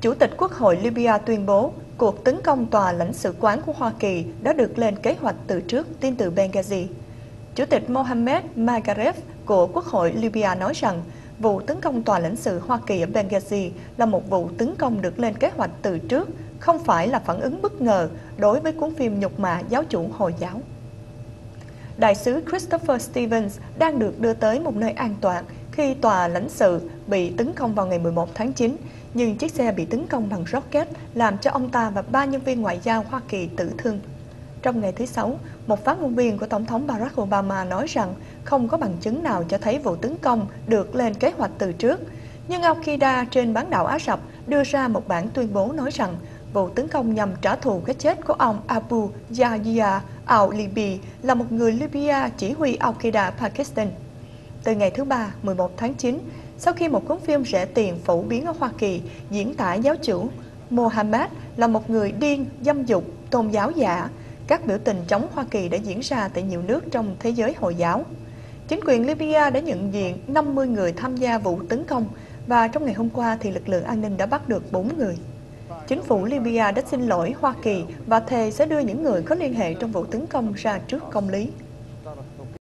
Chủ tịch Quốc hội Libya tuyên bố cuộc tấn công tòa lãnh sự quán của Hoa Kỳ đã được lên kế hoạch từ trước tin từ Benghazi. Chủ tịch Mohamed Magharev của Quốc hội Libya nói rằng vụ tấn công tòa lãnh sự Hoa Kỳ ở Benghazi là một vụ tấn công được lên kế hoạch từ trước, không phải là phản ứng bất ngờ đối với cuốn phim nhục mạ giáo chủ Hồi giáo. Đại sứ Christopher Stevens đang được đưa tới một nơi an toàn khi tòa lãnh sự bị tấn công vào ngày 11 tháng 9, nhưng chiếc xe bị tấn công bằng rocket làm cho ông ta và ba nhân viên ngoại giao Hoa Kỳ tử thương. Trong ngày thứ Sáu, một phát ngôn viên của Tổng thống Barack Obama nói rằng không có bằng chứng nào cho thấy vụ tấn công được lên kế hoạch từ trước. Nhưng Al-Qaeda trên bán đảo Ả Rập đưa ra một bản tuyên bố nói rằng vụ tấn công nhằm trả thù cái chết của ông Abu Yahya al-Libi là một người Libya chỉ huy Al-Qaeda Pakistan. Từ ngày thứ Ba, 11 tháng 9, sau khi một cuốn phim rẻ tiền phổ biến ở Hoa Kỳ diễn tả giáo chủ Mohammed là một người điên, dâm dục, tôn giáo giả, các biểu tình chống Hoa Kỳ đã diễn ra tại nhiều nước trong thế giới Hồi giáo. Chính quyền Libya đã nhận diện 50 người tham gia vụ tấn công và trong ngày hôm qua thì lực lượng an ninh đã bắt được 4 người. Chính phủ Libya đã xin lỗi Hoa Kỳ và thề sẽ đưa những người có liên hệ trong vụ tấn công ra trước công lý.